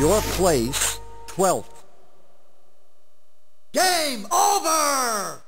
Your place, 12th. Game over!